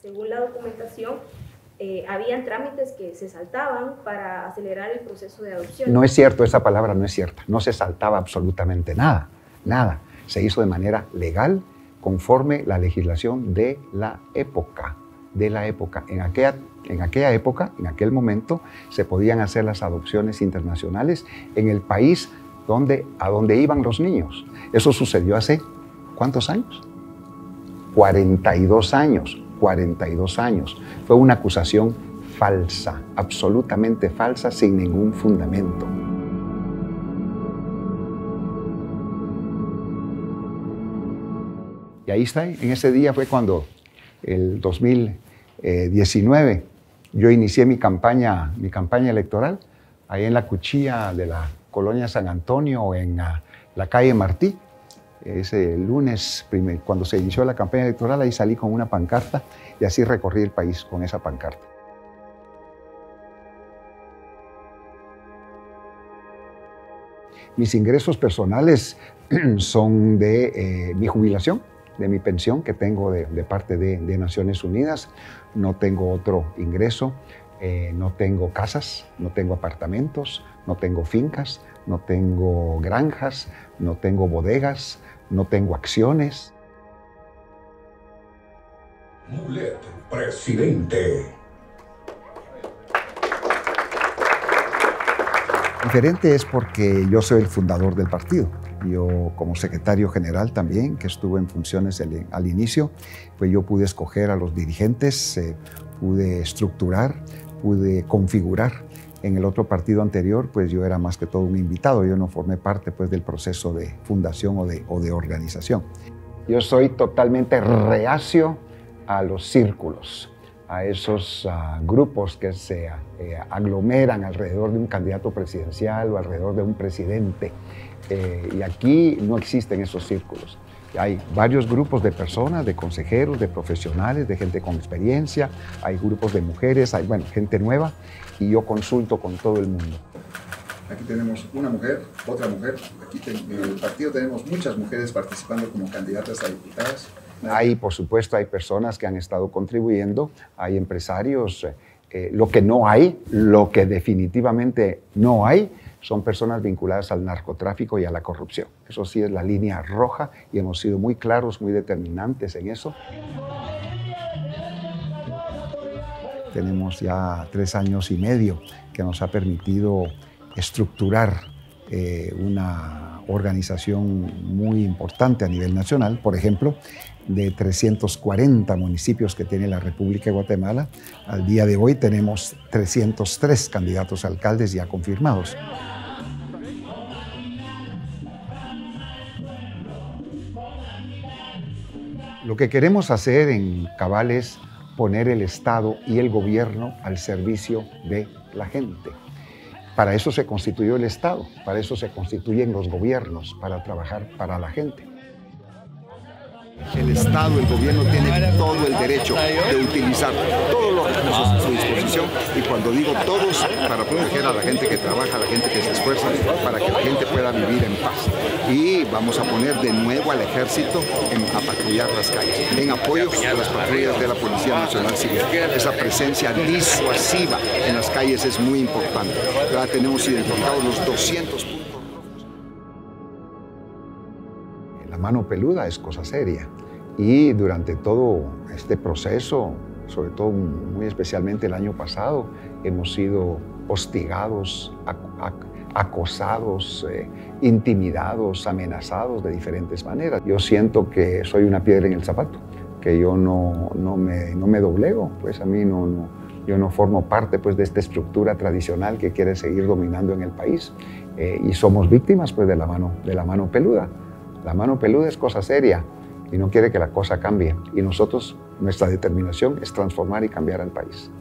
según la documentación, eh, habían trámites que se saltaban para acelerar el proceso de adopción. No es cierto, esa palabra no es cierta. No se saltaba absolutamente nada, nada. Se hizo de manera legal conforme la legislación de la época, de la época. En aquella, en aquella época, en aquel momento, se podían hacer las adopciones internacionales en el país donde, a donde iban los niños. Eso sucedió hace, ¿cuántos años? 42 años, 42 años. Fue una acusación falsa, absolutamente falsa, sin ningún fundamento. Y ahí está, en ese día fue cuando el 2019 yo inicié mi campaña, mi campaña electoral ahí en la cuchilla de la colonia San Antonio, en la calle Martí. Ese lunes, cuando se inició la campaña electoral, ahí salí con una pancarta y así recorrí el país con esa pancarta. Mis ingresos personales son de eh, mi jubilación, de mi pensión que tengo de, parte de, Naciones Unidas. No tengo otro ingreso, eh, no tengo casas, no tengo apartamentos, no tengo fincas, no tengo granjas, no tengo bodegas, no tengo acciones. Mulet, presidente. Diferente es porque yo soy el fundador del partido. Yo como secretario general también, que estuve en funciones al, inicio, pues yo pude escoger a los dirigentes, eh, pude estructurar, pude configurar. En el otro partido anterior, pues yo era más que todo un invitado, yo no formé parte pues del proceso de fundación o de, o de organización. Yo soy totalmente reacio a los círculos, a esos ah, grupos que se eh, aglomeran alrededor de un candidato presidencial o alrededor de un presidente. Eh, y aquí no existen esos círculos. Hay varios grupos de personas, de consejeros, de profesionales, de gente con experiencia, hay grupos de mujeres, hay bueno, gente nueva y yo consulto con todo el mundo. Aquí tenemos una mujer, otra mujer. Aquí en el partido tenemos muchas mujeres participando como candidatas a diputadas. Hay, por supuesto, hay personas que han estado contribuyendo, hay empresarios. Eh, lo que no hay, lo que definitivamente no hay, son personas vinculadas al narcotráfico y a la corrupción. Eso sí es la línea roja y hemos sido muy claros, muy determinantes en eso. Tenemos ya tres años y medio que nos ha permitido estructurar eh, una organización muy importante a nivel nacional. Por ejemplo, de 340 municipios que tiene la República de Guatemala, al día de hoy tenemos 303 candidatos a alcaldes ya confirmados. Lo que queremos hacer en Cabal es poner el Estado y el gobierno al servicio de la gente. Para eso se constituyó el Estado, para eso se constituyen los gobiernos, para trabajar para la gente. El Estado, el gobierno tiene todo el derecho de utilizar todos los recursos a su disposición y cuando digo todos, para proteger a la gente que trabaja, a la gente que se esfuerza, para que la gente pueda vivir en paz. Y vamos a poner de nuevo al ejército a patrullar las calles, en apoyo a las patrullas de la Policía Nacional Civil. Esa presencia disuasiva en las calles es muy importante. Ya tenemos identificados los 200 puntos. La mano peluda es cosa seria. Y durante todo este proceso, sobre todo muy especialmente el año pasado, hemos sido hostigados, acosados, eh, intimidados, amenazados de diferentes maneras. Yo siento que soy una piedra en el zapato, que yo no, no, me, no me doblego, pues a mí no, no, yo no formo parte pues, de esta estructura tradicional que quiere seguir dominando en el país eh, y somos víctimas pues, de, la mano, de la mano peluda. La mano peluda es cosa seria y no quiere que la cosa cambie. Y nosotros, nuestra determinación es transformar y cambiar al país.